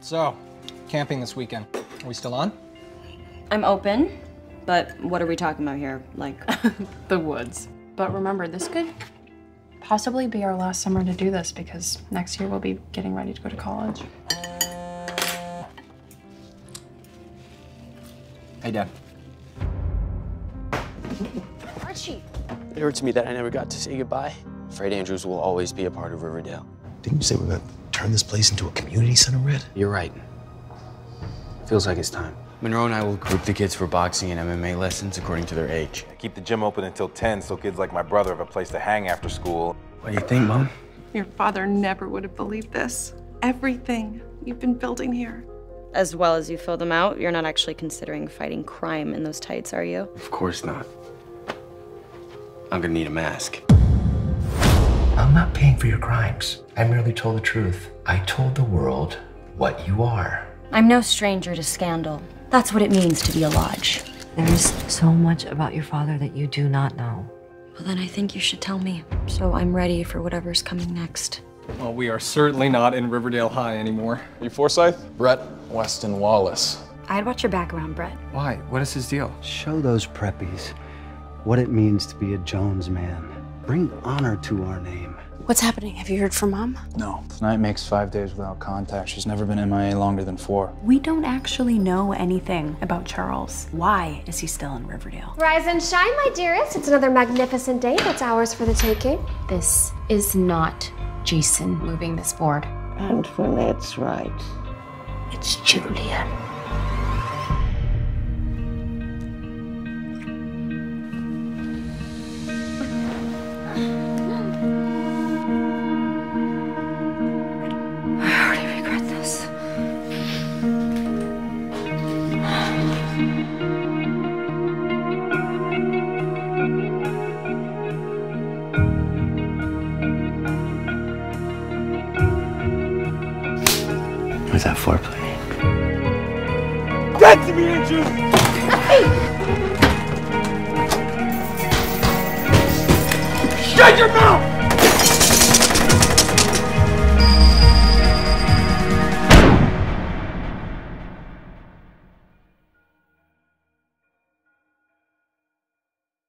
So, camping this weekend. Are we still on? I'm open, but what are we talking about here? Like, the woods. But remember, this could possibly be our last summer to do this because next year we'll be getting ready to go to college. Hey, Dad. Archie. It hurts me that I never got to say goodbye. Fred Andrews will always be a part of Riverdale. Didn't you say we're gonna turn this place into a community center, Red? You're right. Feels like it's time. Monroe and I will group the kids for boxing and MMA lessons according to their age. I keep the gym open until 10 so kids like my brother have a place to hang after school. What do you think, Mom? Your father never would have believed this. Everything you've been building here. as well as you fill them out, you're not actually considering fighting crime in those tights, are you? Of course not. I'm gonna need a mask. I'm not paying for your crimes. I merely told the truth. I told the world what you are. I'm no stranger to scandal. That's what it means to be a lodge. There's so much about your father that you do not know. Well, then I think you should tell me, so I'm ready for whatever's coming next. Well, we are certainly not in Riverdale High anymore. You Forsythe? Brett Weston Wallace. I'd watch your back around Brett. Why? What is his deal? Show those preppies what it means to be a Jones man. Bring honor to our name. What's happening? Have you heard from mom? No. Tonight makes five days without contact. She's never been MIA longer than four. We don't actually know anything about Charles. Why is he still in Riverdale? Rise and shine, my dearest. It's another magnificent day that's ours for the taking. This is not Jason moving this board. And when it's right, it's Julian. Where's that foreplay? Get to me, Andrew! Shut your mouth!